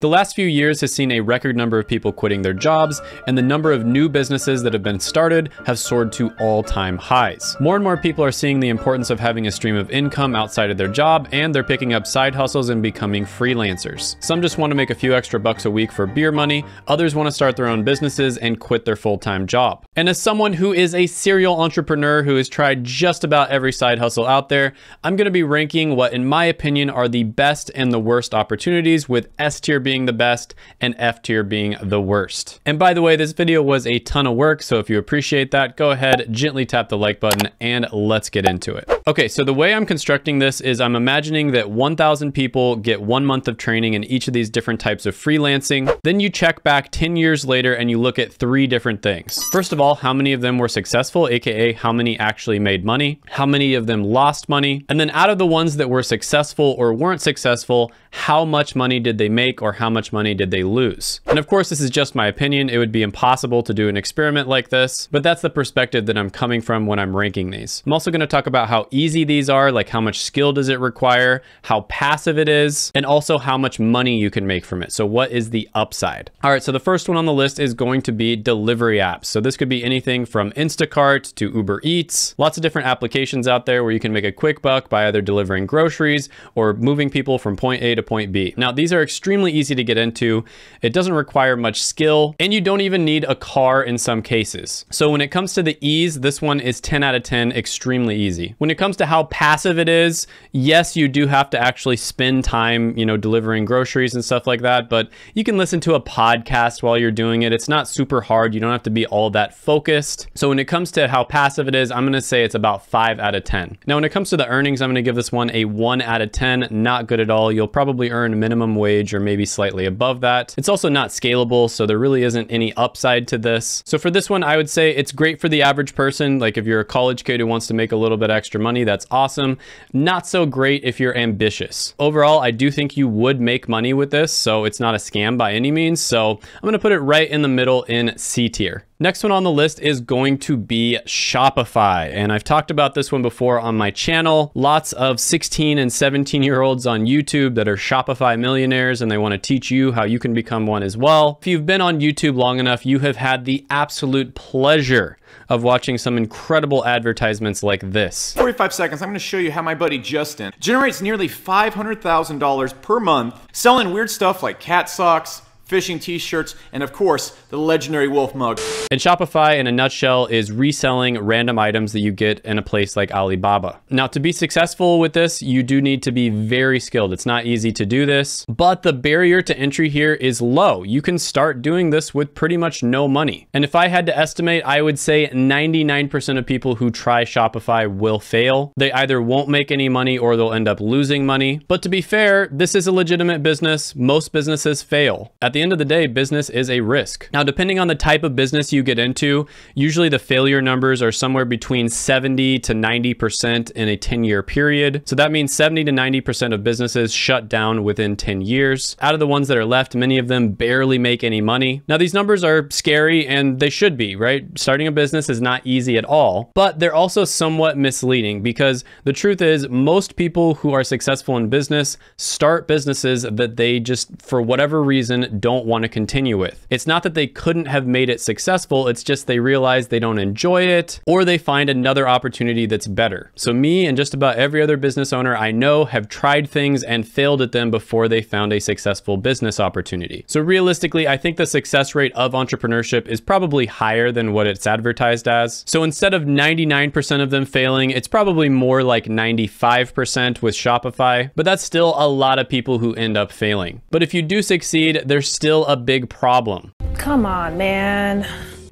The last few years has seen a record number of people quitting their jobs, and the number of new businesses that have been started have soared to all-time highs. More and more people are seeing the importance of having a stream of income outside of their job, and they're picking up side hustles and becoming freelancers. Some just want to make a few extra bucks a week for beer money, others want to start their own businesses and quit their full-time job. And as someone who is a serial entrepreneur who has tried just about every side hustle out there, I'm going to be ranking what in my opinion are the best and the worst opportunities with S tier being the best and F tier being the worst. And by the way, this video was a ton of work, so if you appreciate that, go ahead, gently tap the like button, and let's get into it. Okay, so the way I'm constructing this is I'm imagining that 1,000 people get one month of training in each of these different types of freelancing. Then you check back 10 years later and you look at three different things. First of all, how many of them were successful, AKA how many actually made money, how many of them lost money, and then out of the ones that were successful or weren't successful, how much money did they make or how much money did they lose? And of course, this is just my opinion. It would be impossible to do an experiment like this, but that's the perspective that I'm coming from when I'm ranking these. I'm also gonna talk about how easy these are, like how much skill does it require, how passive it is, and also how much money you can make from it. So what is the upside? All right, so the first one on the list is going to be delivery apps. So this could be anything from Instacart to Uber Eats, lots of different applications out there where you can make a quick buck by either delivering groceries or moving people from point A to point B. Now, these are extremely easy to get into. It doesn't require much skill, and you don't even need a car in some cases. So when it comes to the ease, this one is 10 out of 10, extremely easy. When it comes to how passive it is, yes, you do have to actually spend time, you know, delivering groceries and stuff like that, but you can listen to a podcast while you're doing it. It's not super hard. You don't have to be all that focused. So when it comes to how passive it is, I'm going to say it's about 5 out of 10. Now, when it comes to the earnings, I'm going to give this one a 1 out of 10. Not good at all. You'll probably earn minimum wage or maybe slightly above that. It's also not scalable, so there really isn't any upside to this. So for this one, I would say it's great for the average person. Like if you're a college kid who wants to make a little bit extra money, that's awesome. Not so great if you're ambitious. Overall, I do think you would make money with this, so it's not a scam by any means. So I'm gonna put it right in the middle in C tier. Next one on the list is going to be Shopify. And I've talked about this one before on my channel. Lots of 16 and 17 year olds on YouTube that are Shopify millionaires and they want to teach you how you can become one as well. If you've been on YouTube long enough, you have had the absolute pleasure of watching some incredible advertisements like this. 45 seconds, I'm gonna show you how my buddy Justin generates nearly $500,000 per month selling weird stuff like cat socks, fishing t-shirts, and of course, the legendary wolf mug. And Shopify, in a nutshell, is reselling random items that you get in a place like Alibaba. Now, to be successful with this, you do need to be very skilled. It's not easy to do this, but the barrier to entry here is low. You can start doing this with pretty much no money. And if I had to estimate, I would say 99% of people who try Shopify will fail. They either won't make any money or they'll end up losing money. But to be fair, this is a legitimate business. Most businesses fail. At the end of the day, business is a risk. Now, depending on the type of business you get into, usually the failure numbers are somewhere between 70 to 90% in a 10 year period. So that means 70 to 90% of businesses shut down within 10 years. Out of the ones that are left, many of them barely make any money. Now, these numbers are scary and they should be, right? Starting a business is not easy at all, but they're also somewhat misleading because the truth is most people who are successful in business start businesses that they just, for whatever reason, don't want to continue with. It's not that they couldn't have made it successful, it's just they realize they don't enjoy it or they find another opportunity that's better. So me and just about every other business owner I know have tried things and failed at them before they found a successful business opportunity. So realistically, I think the success rate of entrepreneurship is probably higher than what it's advertised as. So instead of 99% of them failing, it's probably more like 95% with Shopify, but that's still a lot of people who end up failing. But if you do succeed, there's still a big problem. Come on, man.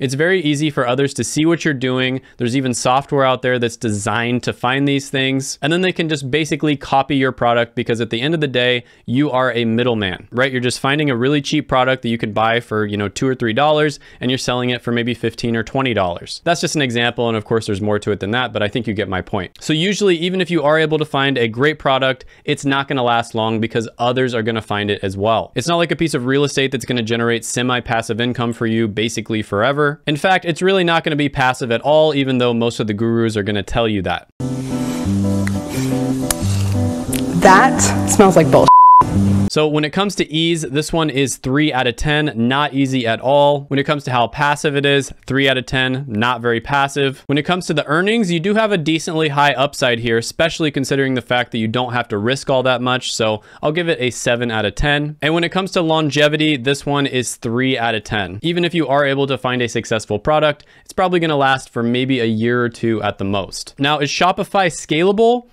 It's very easy for others to see what you're doing. There's even software out there that's designed to find these things. And then they can just basically copy your product because at the end of the day, you are a middleman, right? You're just finding a really cheap product that you could buy for, you know, two or three dollars and you're selling it for maybe 15 or $20. That's just an example. And of course, there's more to it than that, but I think you get my point. So usually, even if you are able to find a great product, it's not going to last long because others are going to find it as well. It's not like a piece of real estate that's going to generate semi-passive income for you basically forever. In fact, it's really not going to be passive at all, even though most of the gurus are going to tell you that. That smells like bullshit. So when it comes to ease, this one is 3 out of 10, not easy at all. When it comes to how passive it is, 3 out of 10, not very passive. When it comes to the earnings, you do have a decently high upside here, especially considering the fact that you don't have to risk all that much. So I'll give it a 7 out of 10. And when it comes to longevity, this one is 3 out of 10. Even if you are able to find a successful product, it's probably going to last for maybe a year or two at the most. Now, is Shopify scalable?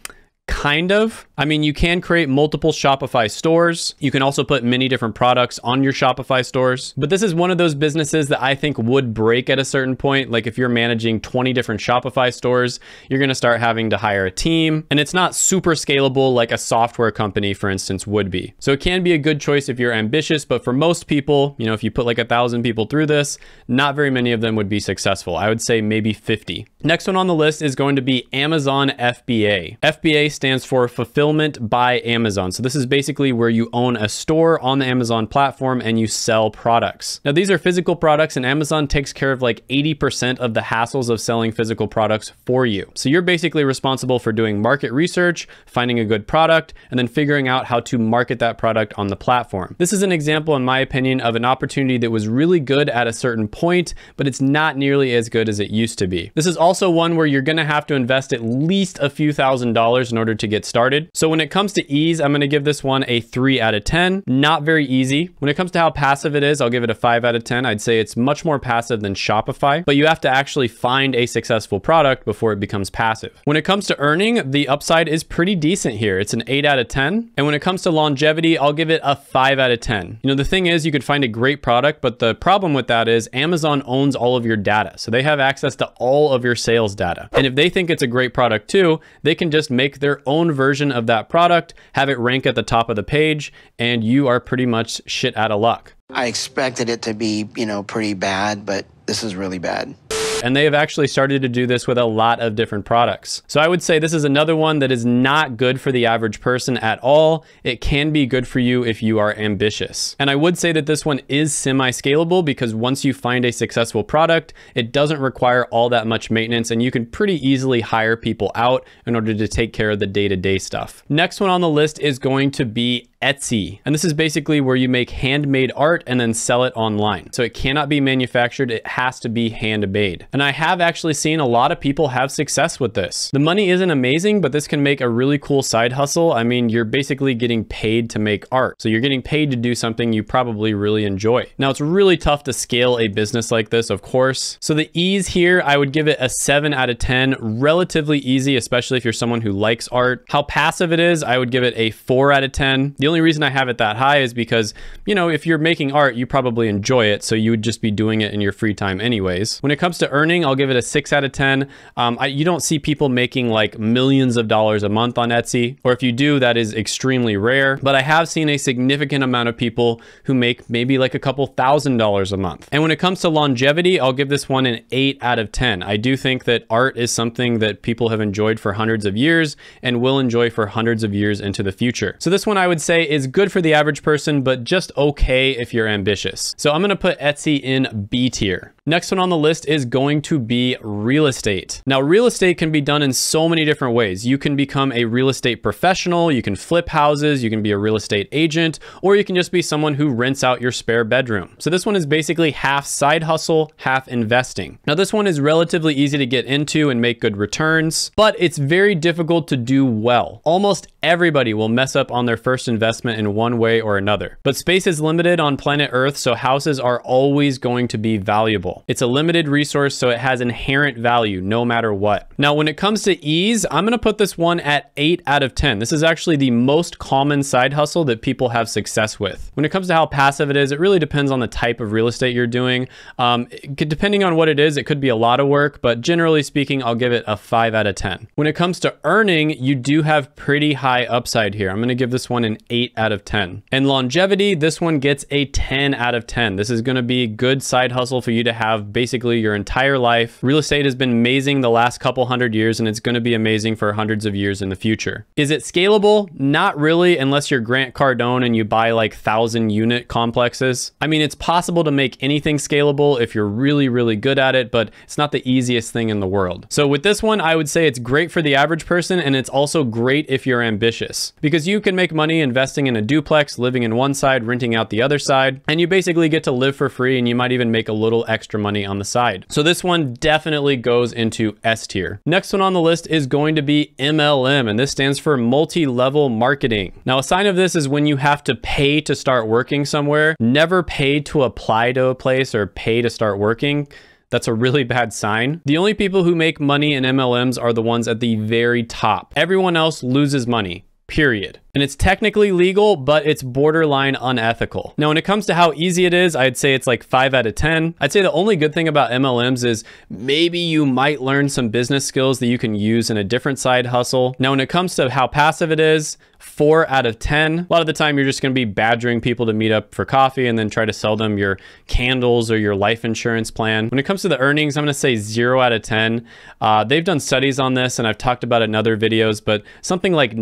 Kind of. I mean, you can create multiple Shopify stores. You can also put many different products on your Shopify stores. But this is one of those businesses that I think would break at a certain point. Like if you're managing 20 different Shopify stores, you're going to start having to hire a team. And it's not super scalable like a software company, for instance, would be. So it can be a good choice if you're ambitious. But for most people, you know, if you put like a thousand people through this, not very many of them would be successful. I would say maybe 50. Next one on the list is going to be Amazon FBA. FBA stands for Fulfillment by Amazon. So this is basically where you own a store on the Amazon platform and you sell products. Now these are physical products and Amazon takes care of like 80% of the hassles of selling physical products for you. So you're basically responsible for doing market research, finding a good product, and then figuring out how to market that product on the platform. This is an example, in my opinion, of an opportunity that was really good at a certain point, but it's not nearly as good as it used to be. This is also one where you're gonna have to invest at least a few thousand dollars in order to get started. So when it comes to ease, I'm gonna give this one a three out of 10. Not very easy. When it comes to how passive it is, I'll give it a five out of 10. I'd say it's much more passive than Shopify, but you have to actually find a successful product before it becomes passive. When it comes to earning, the upside is pretty decent here. It's an eight out of 10. And when it comes to longevity, I'll give it a five out of 10. You know, the thing is you could find a great product, but the problem with that is Amazon owns all of your data. So they have access to all of your sales data. And if they think it's a great product too, they can just make their own version of that product, have it rank at the top of the page, and you are pretty much shit out of luck. I expected it to be, you know, pretty bad, but this is really bad and they have actually started to do this with a lot of different products. So I would say this is another one that is not good for the average person at all. It can be good for you if you are ambitious. And I would say that this one is semi-scalable because once you find a successful product, it doesn't require all that much maintenance and you can pretty easily hire people out in order to take care of the day-to-day -day stuff. Next one on the list is going to be Etsy. And this is basically where you make handmade art and then sell it online. So it cannot be manufactured, it has to be handmade. And I have actually seen a lot of people have success with this. The money isn't amazing, but this can make a really cool side hustle. I mean, you're basically getting paid to make art. So you're getting paid to do something you probably really enjoy. Now it's really tough to scale a business like this, of course. So the ease here, I would give it a seven out of 10, relatively easy, especially if you're someone who likes art. How passive it is, I would give it a four out of 10. The only reason I have it that high is because, you know, if you're making art, you probably enjoy it. So you would just be doing it in your free time anyways. When it comes to earning, I'll give it a six out of 10. Um, I, you don't see people making like millions of dollars a month on Etsy, or if you do, that is extremely rare. But I have seen a significant amount of people who make maybe like a couple thousand dollars a month. And when it comes to longevity, I'll give this one an eight out of 10. I do think that art is something that people have enjoyed for hundreds of years and will enjoy for hundreds of years into the future. So this one I would say is good for the average person, but just okay if you're ambitious. So I'm gonna put Etsy in B tier. Next one on the list is going to be real estate. Now, real estate can be done in so many different ways. You can become a real estate professional, you can flip houses, you can be a real estate agent, or you can just be someone who rents out your spare bedroom. So this one is basically half side hustle, half investing. Now, this one is relatively easy to get into and make good returns, but it's very difficult to do well. Almost everybody will mess up on their first investment in one way or another. But space is limited on planet Earth, so houses are always going to be valuable. It's a limited resource, so it has inherent value no matter what. Now, when it comes to ease, I'm gonna put this one at eight out of 10. This is actually the most common side hustle that people have success with. When it comes to how passive it is, it really depends on the type of real estate you're doing. Um, depending on what it is, it could be a lot of work, but generally speaking, I'll give it a five out of 10. When it comes to earning, you do have pretty high upside here. I'm gonna give this one an eight out of 10. And longevity, this one gets a 10 out of 10. This is gonna be a good side hustle for you to have basically your entire life. Real estate has been amazing the last couple hundred years and it's going to be amazing for hundreds of years in the future. Is it scalable? Not really unless you're Grant Cardone and you buy like thousand unit complexes. I mean, it's possible to make anything scalable if you're really, really good at it, but it's not the easiest thing in the world. So with this one, I would say it's great for the average person and it's also great if you're ambitious because you can make money investing investing in a duplex, living in one side, renting out the other side, and you basically get to live for free and you might even make a little extra money on the side. So this one definitely goes into S tier. Next one on the list is going to be MLM, and this stands for multi-level marketing. Now, a sign of this is when you have to pay to start working somewhere, never pay to apply to a place or pay to start working. That's a really bad sign. The only people who make money in MLMs are the ones at the very top. Everyone else loses money period. And it's technically legal, but it's borderline unethical. Now, when it comes to how easy it is, I'd say it's like five out of 10. I'd say the only good thing about MLMs is maybe you might learn some business skills that you can use in a different side hustle. Now, when it comes to how passive it is, four out of 10. A lot of the time, you're just going to be badgering people to meet up for coffee and then try to sell them your candles or your life insurance plan. When it comes to the earnings, I'm going to say zero out of 10. Uh, they've done studies on this and I've talked about it in other videos, but something like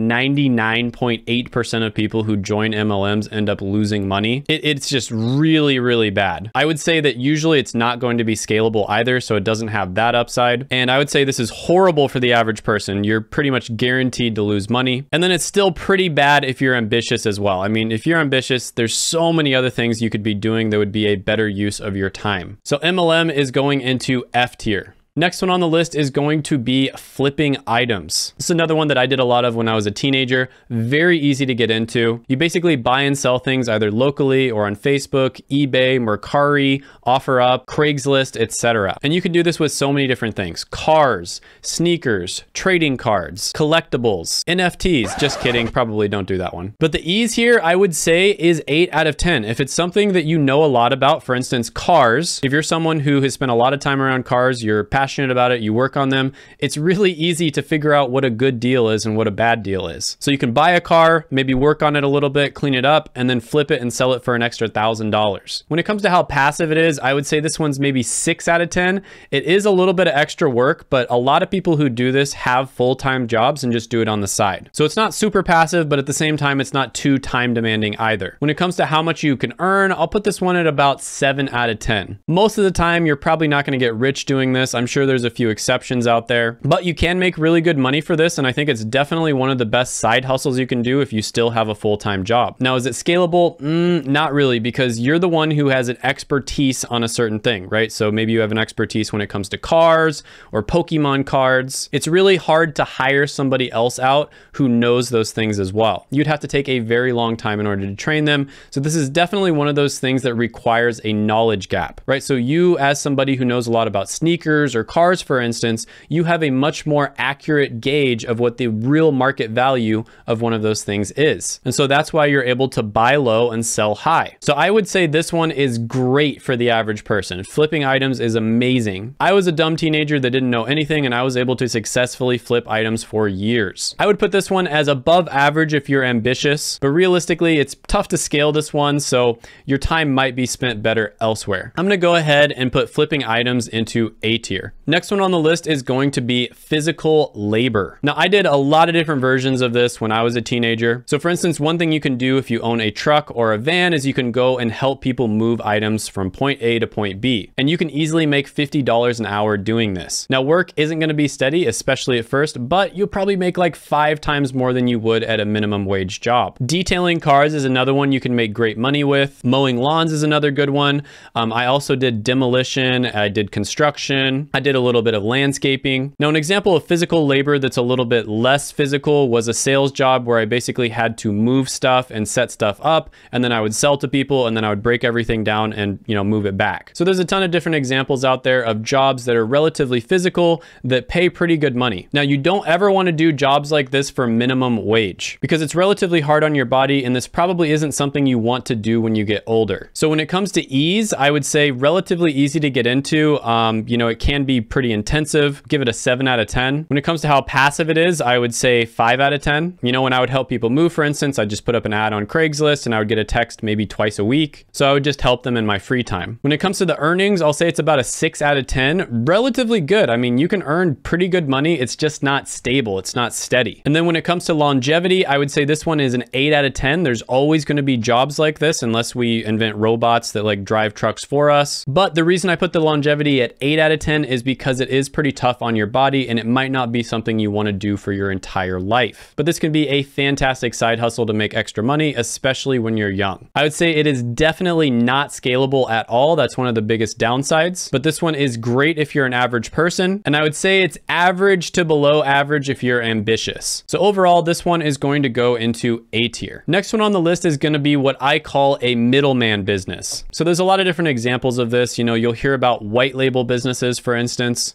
99.8% of people who join MLMs end up losing money. It, it's just really, really bad. I would say that usually it's not going to be scalable either, so it doesn't have that upside. And I would say this is horrible for the average person. You're pretty much guaranteed to lose money. And then it's still pretty bad if you're ambitious as well. I mean, if you're ambitious, there's so many other things you could be doing that would be a better use of your time. So MLM is going into F tier. Next one on the list is going to be flipping items. This is another one that I did a lot of when I was a teenager. Very easy to get into. You basically buy and sell things either locally or on Facebook, eBay, Mercari, OfferUp, Craigslist, etc. And you can do this with so many different things. Cars, sneakers, trading cards, collectibles, NFTs. Just kidding, probably don't do that one. But the ease here, I would say, is 8 out of 10. If it's something that you know a lot about, for instance, cars, if you're someone who has spent a lot of time around cars, you're passionate about it, you work on them, it's really easy to figure out what a good deal is and what a bad deal is. So you can buy a car, maybe work on it a little bit, clean it up, and then flip it and sell it for an extra thousand dollars. When it comes to how passive it is, I would say this one's maybe six out of 10. It is a little bit of extra work, but a lot of people who do this have full-time jobs and just do it on the side. So it's not super passive, but at the same time, it's not too time demanding either. When it comes to how much you can earn, I'll put this one at about seven out of 10. Most of the time, you're probably not gonna get rich doing this. I'm sure there's a few exceptions out there, but you can make really good money for this. And I think it's definitely one of the best side hustles you can do if you still have a full-time job. Now, is it scalable? Mm, not really, because you're the one who has an expertise on a certain thing, right? So maybe you have an expertise when it comes to cars or Pokemon cards. It's really hard to hire somebody else out who knows those things as well. You'd have to take a very long time in order to train them. So this is definitely one of those things that requires a knowledge gap, right? So you as somebody who knows a lot about sneakers or cars, for instance, you have a much more accurate gauge of what the real market value of one of those things is. And so that's why you're able to buy low and sell high. So I would say this one is great for the average person. Flipping items is amazing. I was a dumb teenager that didn't know anything and I was able to successfully flip items for years. I would put this one as above average if you're ambitious, but realistically, it's tough to scale this one, so your time might be spent better elsewhere. I'm gonna go ahead and put flipping items into A tier. Next one on the list is going to be physical labor. Now, I did a lot of different versions of this when I was a teenager. So for instance, one thing you can do if you own a truck or a van is you can go and help people move items from point A to point B. And you can easily make $50 an hour doing this. Now, work isn't gonna be steady, especially at first, but you'll probably make like five times more than you would at a minimum wage job. Detailing cars is another one you can make great money with. Mowing lawns is another good one. Um, I also did demolition, I did construction, I did a little little bit of landscaping. Now, an example of physical labor that's a little bit less physical was a sales job where I basically had to move stuff and set stuff up, and then I would sell to people, and then I would break everything down and, you know, move it back. So there's a ton of different examples out there of jobs that are relatively physical that pay pretty good money. Now, you don't ever want to do jobs like this for minimum wage because it's relatively hard on your body, and this probably isn't something you want to do when you get older. So when it comes to ease, I would say relatively easy to get into. Um, you know, it can be pretty intensive. Give it a 7 out of 10. When it comes to how passive it is, I would say 5 out of 10. You know, when I would help people move, for instance, I'd just put up an ad on Craigslist and I would get a text maybe twice a week. So I would just help them in my free time. When it comes to the earnings, I'll say it's about a 6 out of 10. Relatively good. I mean, you can earn pretty good money. It's just not stable. It's not steady. And then when it comes to longevity, I would say this one is an 8 out of 10. There's always going to be jobs like this unless we invent robots that like drive trucks for us. But the reason I put the longevity at 8 out of 10 is is because it is pretty tough on your body and it might not be something you want to do for your entire life. But this can be a fantastic side hustle to make extra money, especially when you're young. I would say it is definitely not scalable at all. That's one of the biggest downsides, but this one is great if you're an average person. And I would say it's average to below average if you're ambitious. So overall, this one is going to go into A tier. Next one on the list is going to be what I call a middleman business. So there's a lot of different examples of this. You know, you'll hear about white label businesses, for instance.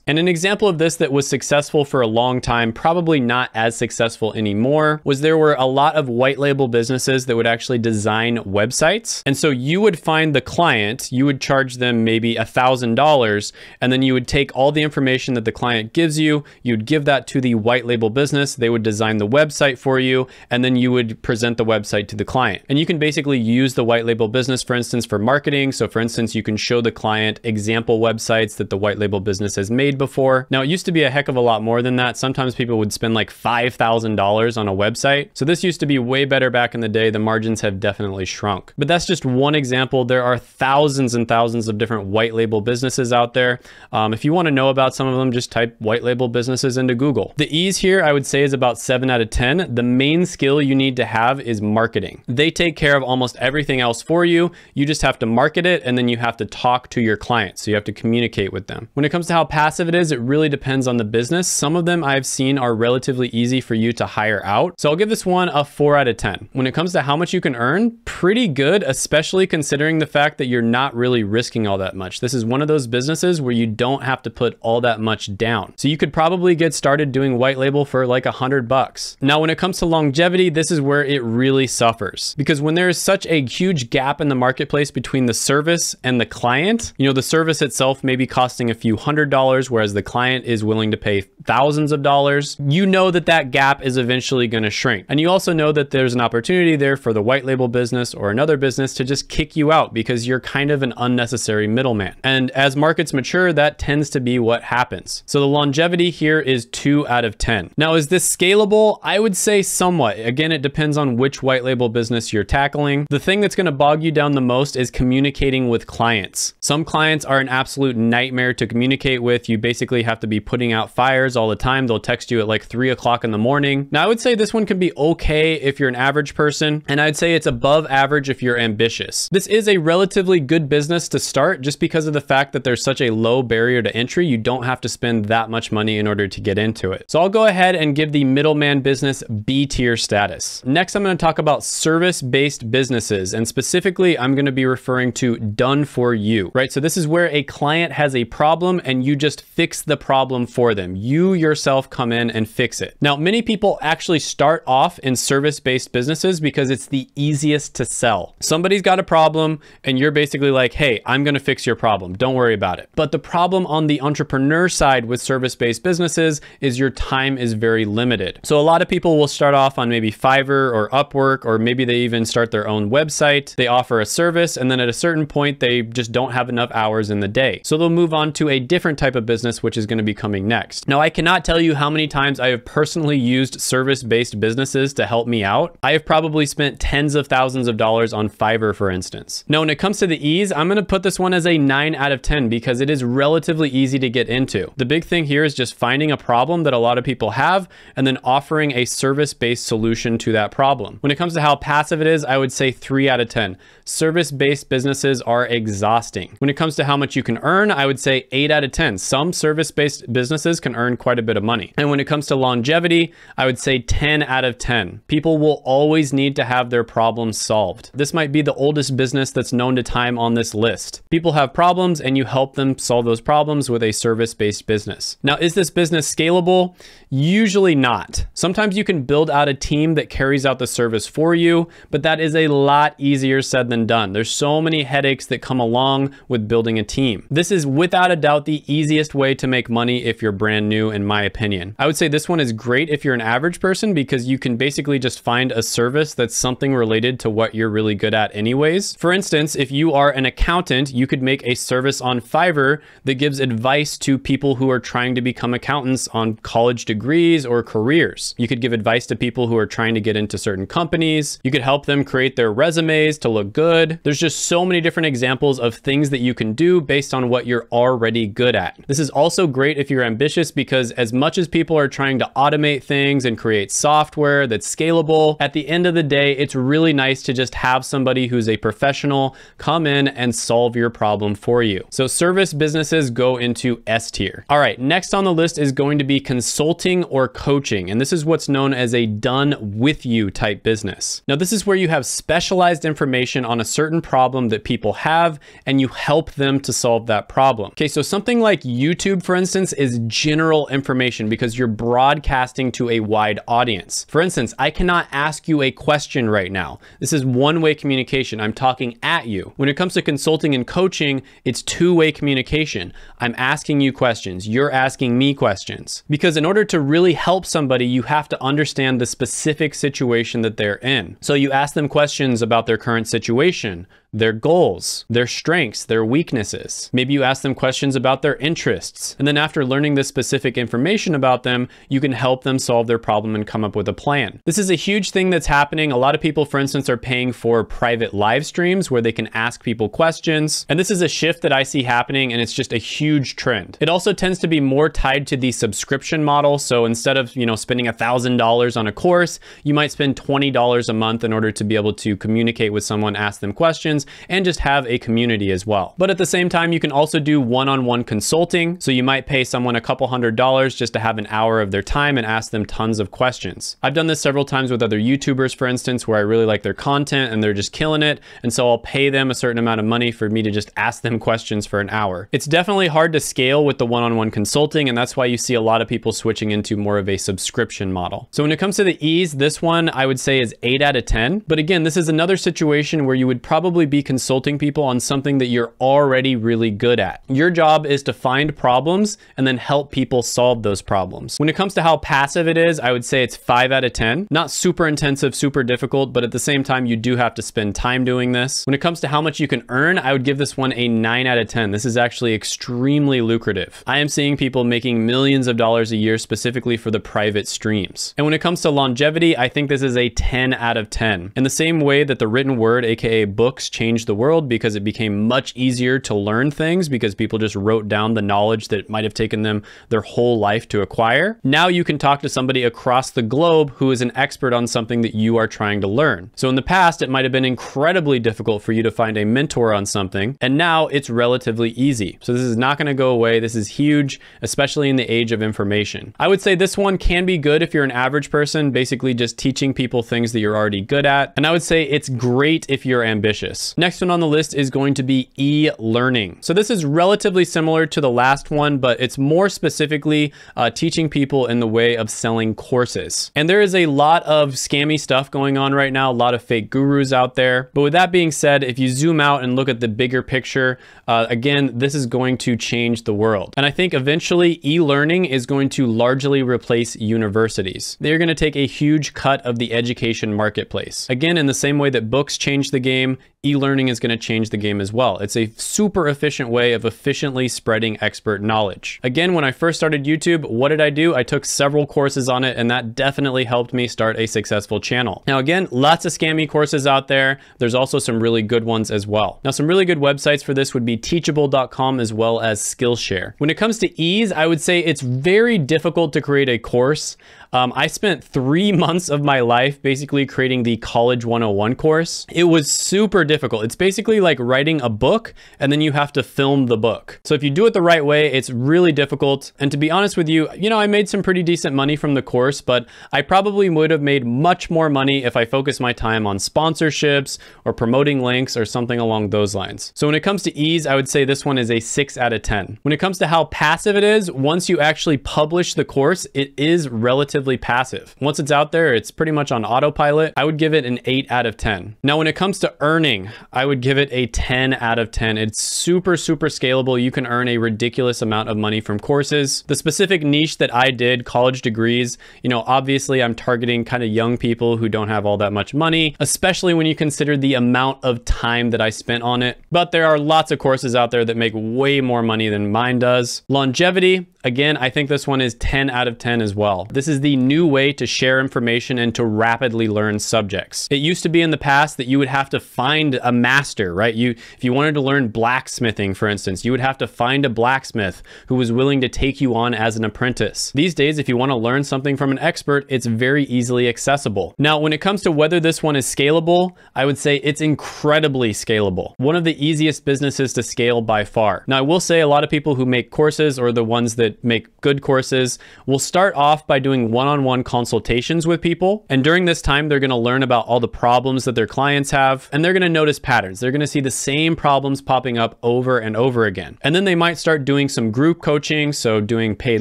And an example of this that was successful for a long time, probably not as successful anymore, was there were a lot of white label businesses that would actually design websites. And so you would find the client, you would charge them maybe a thousand dollars, and then you would take all the information that the client gives you, you'd give that to the white label business, they would design the website for you, and then you would present the website to the client. And you can basically use the white label business, for instance, for marketing. So for instance, you can show the client example websites that the white label business has made before. Now it used to be a heck of a lot more than that. Sometimes people would spend like $5,000 on a website. So this used to be way better back in the day. The margins have definitely shrunk. But that's just one example. There are thousands and thousands of different white label businesses out there. Um, if you want to know about some of them, just type white label businesses into Google. The ease here, I would say, is about 7 out of 10. The main skill you need to have is marketing. They take care of almost everything else for you. You just have to market it and then you have to talk to your clients. So you have to communicate with them. When it comes to how passive it is, it really depends on the business. Some of them I've seen are relatively easy for you to hire out. So I'll give this one a 4 out of 10. When it comes to how much you can earn, pretty good, especially considering the fact that you're not really risking all that much. This is one of those businesses where you don't have to put all that much down. So you could probably get started doing white label for like a hundred bucks. Now, when it comes to longevity, this is where it really suffers because when there is such a huge gap in the marketplace between the service and the client, you know, the service itself may be costing a few hundred dollars, whereas the client is willing to pay thousands of dollars. You know that that gap is eventually going to shrink. And you also know that there's an opportunity there for the white label business or another business to just kick you out because you're kind of an unnecessary middleman. And as markets mature, that tends to be what happens. So the longevity here is two out of 10. Now, is this scalable? I would say somewhat. Again, it depends on which white label business you're tackling. The thing that's going to bog you down the most is communicating with clients. Some clients are an absolute nightmare to communicate with. You basically have to be putting out fires all the time. They'll text you at like three o'clock in the morning. Now, I would say this one can be okay if you're an average person, and I'd say it's above average if you're ambitious. This is a relatively good business to start just because of the fact that there's such a low barrier to entry. You don't have to spend that much money in order to get into it. So I'll go ahead and give the middleman business B tier status. Next, I'm going to talk about service-based businesses, and specifically, I'm going to be referring to done for you, right? So this is where a client has a problem and you just fix the problem for them. You yourself come in and fix it. Now, many people actually start off in service-based businesses because it's the easiest to sell. Somebody's got a problem and you're basically like, hey, I'm going to fix your problem. Don't worry about it. But the problem on the entrepreneur side with service-based businesses is your time is very limited. So a lot of people will start off on maybe Fiverr or Upwork, or maybe they even start their own website. They offer a service and then at a certain point, they just don't have enough hours in the day. So they'll move on to a different type of business, which is going to be coming next. Now, I cannot tell you how many times I have personally used service-based businesses to help me out. I have probably spent tens of thousands of dollars on Fiverr, for instance. Now, when it comes to the ease, I'm going to put this one as a nine out of 10 because it is relatively easy to get into. The big thing here is just finding a problem that a lot of people have and then offering a service-based solution to that problem. When it comes to how passive it is, I would say three out of 10. Service-based businesses are exhausting. When it comes to how much you can earn, I would say eight out of 10. Some service-based businesses can earn quite a bit of money. And when it comes to longevity, I would say 10 out of 10. People will always need to have their problems solved. This might be the oldest business that's known to time on this list. People have problems and you help them solve those problems with a service-based business. Now, is this business scalable? Usually not. Sometimes you can build out a team that carries out the service for you, but that is a lot easier said than done. There's so many headaches that come along with building a team. This is without a doubt the easiest way to make money if you're brand new in my opinion. I would say this one is great if you're an average person because you can basically just find a service that's something related to what you're really good at anyways. For instance, if you are an accountant, you could make a service on Fiverr that gives advice to people who are trying to become accountants on college degrees or careers. You could give advice to people who are trying to get into certain companies. You could help them create their resumes to look good. There's just so many different examples of things that you can do based on what you're already good at. This is also great if you're ambitious because as much as people are trying to automate things and create software that's scalable, at the end of the day, it's really nice to just have somebody who's a professional come in and solve your problem for you. So service businesses go into S tier. All right, next on the list is going to be consulting or coaching. And this is what's known as a done with you type business. Now, this is where you have specialized information on a certain problem that people have and you help them to solve that problem. Okay, so something like YouTube, for instance, is general information because you're broadcasting to a wide audience. For instance, I cannot ask you a question right now. This is one-way communication. I'm talking at you. When it comes to consulting and coaching, it's two-way communication. I'm asking you questions. You're asking me questions. Because in order to really help somebody, you have to understand the specific situation that they're in. So you ask them questions about their current situation, their goals, their strengths, their weaknesses. Maybe you ask them questions about their interests. And then after learning this specific information about them, you can help them solve their problem and come up with a plan. This is a huge thing that's happening. A lot of people, for instance, are paying for private live streams where they can ask people questions. And this is a shift that I see happening and it's just a huge trend. It also tends to be more tied to the subscription model. So instead of, you know, spending $1,000 on a course, you might spend $20 a month in order to be able to communicate with someone, ask them questions, and just have a community as well. But at the same time, you can also do one-on-one -on -one consulting. So you might pay someone a couple hundred dollars just to have an hour of their time and ask them tons of questions. I've done this several times with other YouTubers, for instance, where I really like their content and they're just killing it. And so I'll pay them a certain amount of money for me to just ask them questions for an hour. It's definitely hard to scale with the one-on-one -on -one consulting. And that's why you see a lot of people switching into more of a subscription model. So when it comes to the ease, this one I would say is eight out of 10. But again, this is another situation where you would probably be consulting people on something that you're already really good at. Your job is to find problems and then help people solve those problems. When it comes to how passive it is, I would say it's 5 out of 10. Not super intensive, super difficult, but at the same time, you do have to spend time doing this. When it comes to how much you can earn, I would give this one a 9 out of 10. This is actually extremely lucrative. I am seeing people making millions of dollars a year specifically for the private streams. And when it comes to longevity, I think this is a 10 out of 10. In the same way that the written word, aka books, change changed the world because it became much easier to learn things because people just wrote down the knowledge that might have taken them their whole life to acquire. Now you can talk to somebody across the globe who is an expert on something that you are trying to learn. So in the past, it might have been incredibly difficult for you to find a mentor on something, and now it's relatively easy. So this is not gonna go away. This is huge, especially in the age of information. I would say this one can be good if you're an average person, basically just teaching people things that you're already good at. And I would say it's great if you're ambitious. Next one on the list is going to be e-learning. So this is relatively similar to the last one, but it's more specifically uh, teaching people in the way of selling courses. And there is a lot of scammy stuff going on right now, a lot of fake gurus out there. But with that being said, if you zoom out and look at the bigger picture, uh, again, this is going to change the world. And I think eventually e-learning is going to largely replace universities. They're going to take a huge cut of the education marketplace. Again, in the same way that books changed the game, e-learning is going to change the game as well. It's a super efficient way of efficiently spreading expert knowledge. Again, when I first started YouTube, what did I do? I took several courses on it and that definitely helped me start a successful channel. Now again, lots of scammy courses out there. There's also some really good ones as well. Now some really good websites for this would be teachable.com as well as Skillshare. When it comes to ease, I would say it's very difficult to create a course. Um, I spent three months of my life basically creating the College 101 course. It was super difficult. It's basically like writing a book and then you have to film the book. So if you do it the right way, it's really difficult. And to be honest with you, you know, I made some pretty decent money from the course, but I probably would have made much more money if I focused my time on sponsorships or promoting links or something along those lines. So when it comes to ease, I would say this one is a six out of 10. When it comes to how passive it is, once you actually publish the course, it is relatively passive. Once it's out there, it's pretty much on autopilot. I would give it an eight out of 10. Now, when it comes to earning, I would give it a 10 out of 10. It's super, super scalable. You can earn a ridiculous amount of money from courses. The specific niche that I did, college degrees, you know, obviously I'm targeting kind of young people who don't have all that much money, especially when you consider the amount of time that I spent on it. But there are lots of courses out there that make way more money than mine does. Longevity, Again, I think this one is 10 out of 10 as well. This is the new way to share information and to rapidly learn subjects. It used to be in the past that you would have to find a master, right? You, if you wanted to learn blacksmithing, for instance, you would have to find a blacksmith who was willing to take you on as an apprentice. These days, if you want to learn something from an expert, it's very easily accessible. Now, when it comes to whether this one is scalable, I would say it's incredibly scalable. One of the easiest businesses to scale by far. Now, I will say a lot of people who make courses or the ones that make good courses We'll start off by doing one-on-one consultations with people. And during this time, they're gonna learn about all the problems that their clients have, and they're gonna notice patterns. They're gonna see the same problems popping up over and over again. And then they might start doing some group coaching, so doing paid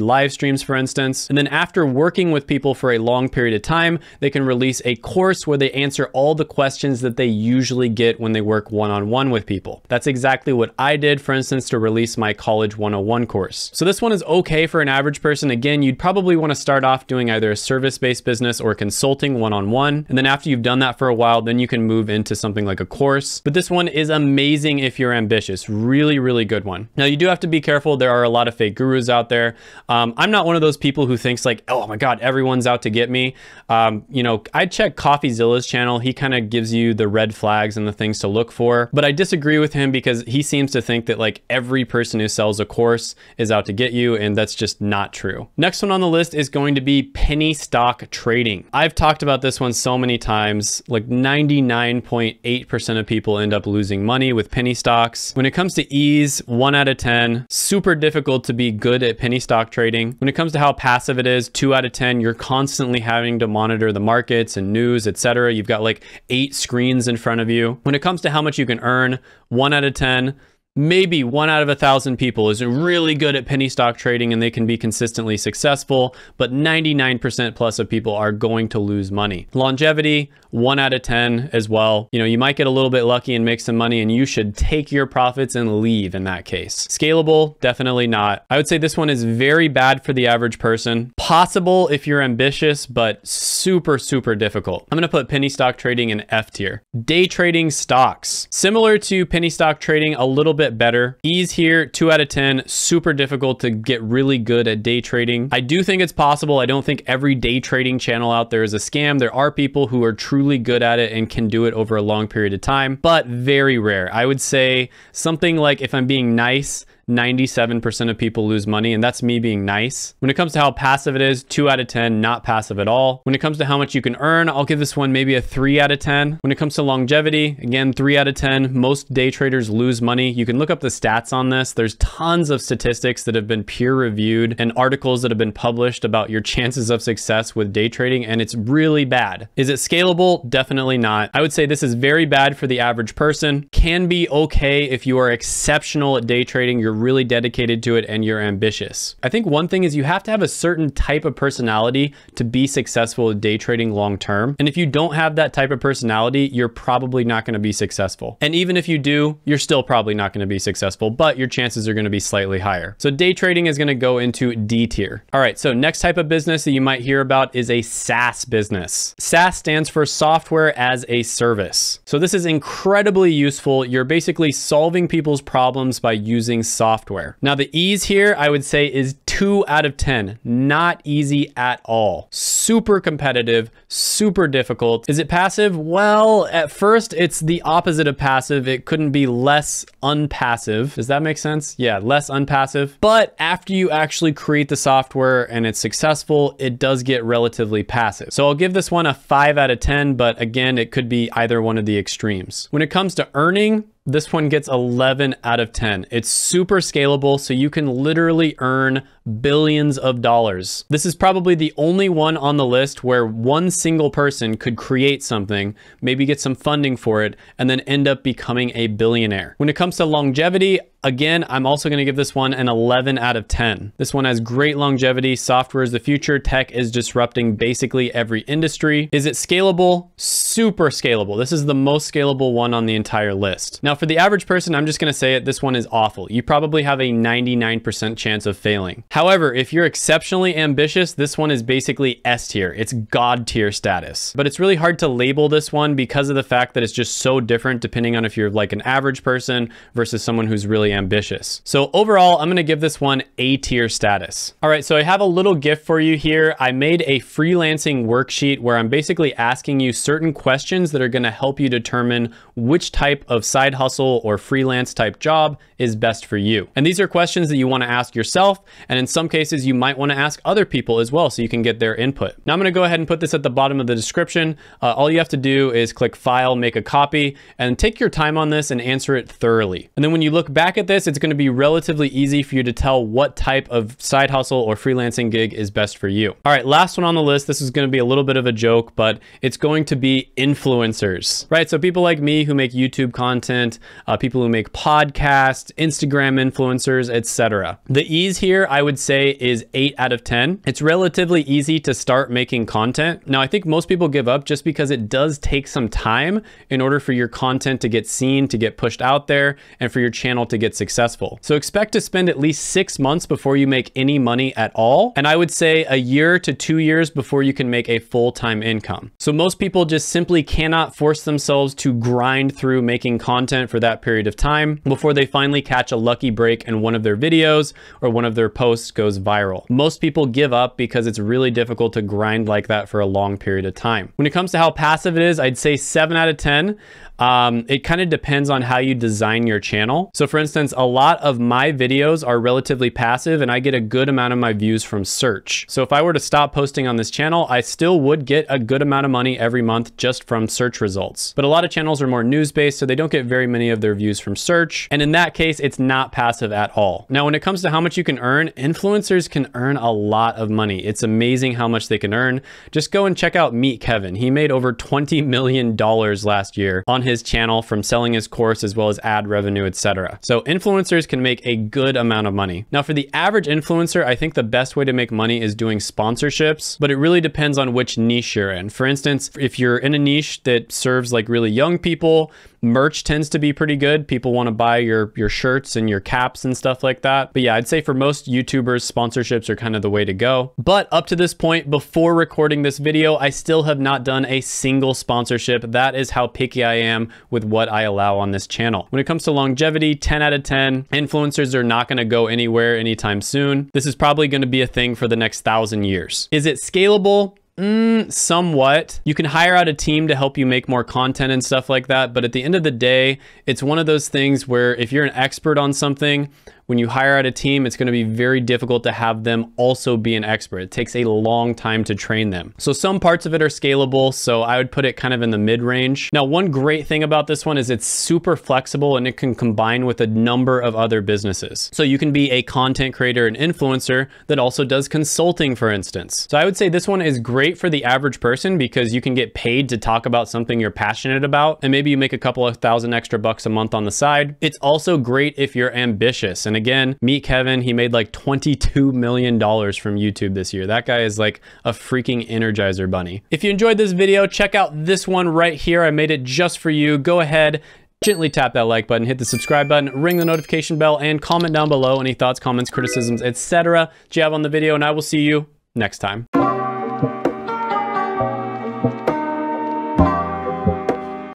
live streams, for instance. And then after working with people for a long period of time, they can release a course where they answer all the questions that they usually get when they work one-on-one -on -one with people. That's exactly what I did, for instance, to release my College 101 course. So this one is okay okay for an average person. Again, you'd probably want to start off doing either a service-based business or consulting one-on-one. -on -one. And then after you've done that for a while, then you can move into something like a course. But this one is amazing if you're ambitious. Really, really good one. Now you do have to be careful. There are a lot of fake gurus out there. Um, I'm not one of those people who thinks like, oh my God, everyone's out to get me. Um, you know, I check CoffeeZilla's channel. He kind of gives you the red flags and the things to look for. But I disagree with him because he seems to think that like every person who sells a course is out to get you. And that's just not true. Next one on the list is going to be penny stock trading. I've talked about this one so many times, like 99.8% of people end up losing money with penny stocks. When it comes to ease, one out of 10, super difficult to be good at penny stock trading. When it comes to how passive it is, two out of 10, you're constantly having to monitor the markets and news, etc. You've got like eight screens in front of you. When it comes to how much you can earn, one out of 10, maybe one out of a thousand people is really good at penny stock trading and they can be consistently successful, but 99% plus of people are going to lose money. Longevity, one out of 10 as well. You know, you might get a little bit lucky and make some money and you should take your profits and leave in that case. Scalable, definitely not. I would say this one is very bad for the average person. Possible if you're ambitious, but super, super difficult. I'm gonna put penny stock trading in F tier. Day trading stocks. Similar to penny stock trading, a little bit better. Ease here, two out of 10, super difficult to get really good at day trading. I do think it's possible. I don't think every day trading channel out there is a scam. There are people who are truly truly good at it and can do it over a long period of time, but very rare. I would say something like if I'm being nice, 97% of people lose money, and that's me being nice. When it comes to how passive it is, 2 out of 10, not passive at all. When it comes to how much you can earn, I'll give this one maybe a 3 out of 10. When it comes to longevity, again, 3 out of 10. Most day traders lose money. You can look up the stats on this. There's tons of statistics that have been peer reviewed and articles that have been published about your chances of success with day trading, and it's really bad. Is it scalable? Definitely not. I would say this is very bad for the average person. Can be okay if you are exceptional at day trading. You're really dedicated to it and you're ambitious. I think one thing is you have to have a certain type of personality to be successful at day trading long term. And if you don't have that type of personality, you're probably not going to be successful. And even if you do, you're still probably not going to be successful, but your chances are going to be slightly higher. So day trading is going to go into D tier. All right, so next type of business that you might hear about is a SaaS business. SaaS stands for software as a service. So this is incredibly useful. You're basically solving people's problems by using software software. Now the ease here, I would say is two out of 10. Not easy at all. Super competitive, super difficult. Is it passive? Well, at first it's the opposite of passive. It couldn't be less unpassive. Does that make sense? Yeah, less unpassive. But after you actually create the software and it's successful, it does get relatively passive. So I'll give this one a five out of 10, but again, it could be either one of the extremes. When it comes to earning, this one gets 11 out of 10. It's super scalable, so you can literally earn billions of dollars. This is probably the only one on the list where one single person could create something, maybe get some funding for it, and then end up becoming a billionaire. When it comes to longevity, Again, I'm also going to give this one an 11 out of 10. This one has great longevity. Software is the future. Tech is disrupting basically every industry. Is it scalable? Super scalable. This is the most scalable one on the entire list. Now, for the average person, I'm just going to say it. This one is awful. You probably have a 99% chance of failing. However, if you're exceptionally ambitious, this one is basically S tier. It's God tier status. But it's really hard to label this one because of the fact that it's just so different depending on if you're like an average person versus someone who's really ambitious. So overall, I'm gonna give this one A tier status. All right, so I have a little gift for you here. I made a freelancing worksheet where I'm basically asking you certain questions that are gonna help you determine which type of side hustle or freelance type job is best for you. And these are questions that you wanna ask yourself, and in some cases, you might wanna ask other people as well so you can get their input. Now I'm gonna go ahead and put this at the bottom of the description. Uh, all you have to do is click File, make a copy, and take your time on this and answer it thoroughly. And then when you look back at this, it's gonna be relatively easy for you to tell what type of side hustle or freelancing gig is best for you. All right, last one on the list. This is gonna be a little bit of a joke, but it's going to be influencers, right? So people like me who make YouTube content, uh, people who make podcasts, Instagram influencers, etc. The ease here, I would say, is 8 out of 10. It's relatively easy to start making content. Now, I think most people give up just because it does take some time in order for your content to get seen, to get pushed out there, and for your channel to get successful. So expect to spend at least six months before you make any money at all. And I would say a year to two years before you can make a full-time income. So most people just simply cannot force themselves to grind through making content for that period of time before they finally catch a lucky break in one of their videos or one of their posts goes viral. Most people give up because it's really difficult to grind like that for a long period of time. When it comes to how passive it is, I'd say 7 out of 10. Um, it kind of depends on how you design your channel. So for instance, a lot of my videos are relatively passive and I get a good amount of my views from search. So if I were to stop posting on this channel, I still would get a good amount of money every month just from search results. But a lot of channels are more news-based, so they don't get very many of their views from search. And in that case, it's not passive at all. Now, when it comes to how much you can earn, influencers can earn a lot of money. It's amazing how much they can earn. Just go and check out Meet Kevin. He made over $20 million last year on his channel from selling his course as well as ad revenue, etc. So influencers can make a good amount of money. Now for the average influencer, I think the best way to make money is doing sponsorships, but it really depends on which niche you're in. For instance, if you're in a niche that serves like really young people, merch tends to be pretty good. People want to buy your your shirts and your caps and stuff like that. But yeah, I'd say for most YouTubers, sponsorships are kind of the way to go. But up to this point, before recording this video, I still have not done a single sponsorship. That is how picky I am with what I allow on this channel. When it comes to longevity, 10 out of 10. Influencers are not going to go anywhere anytime soon. This is probably going to be a thing for the next thousand years. Is it scalable? Mm, somewhat. You can hire out a team to help you make more content and stuff like that. But at the end of the day, it's one of those things where if you're an expert on something, when you hire out a team, it's going to be very difficult to have them also be an expert. It takes a long time to train them. So some parts of it are scalable. So I would put it kind of in the mid range. Now, one great thing about this one is it's super flexible and it can combine with a number of other businesses. So you can be a content creator and influencer that also does consulting, for instance. So I would say this one is great for the average person because you can get paid to talk about something you're passionate about. And maybe you make a couple of thousand extra bucks a month on the side. It's also great if you're ambitious and and again, meet Kevin. He made like $22 million from YouTube this year. That guy is like a freaking Energizer bunny. If you enjoyed this video, check out this one right here. I made it just for you. Go ahead, gently tap that like button, hit the subscribe button, ring the notification bell, and comment down below any thoughts, comments, criticisms, etc. you have on the video, and I will see you next time.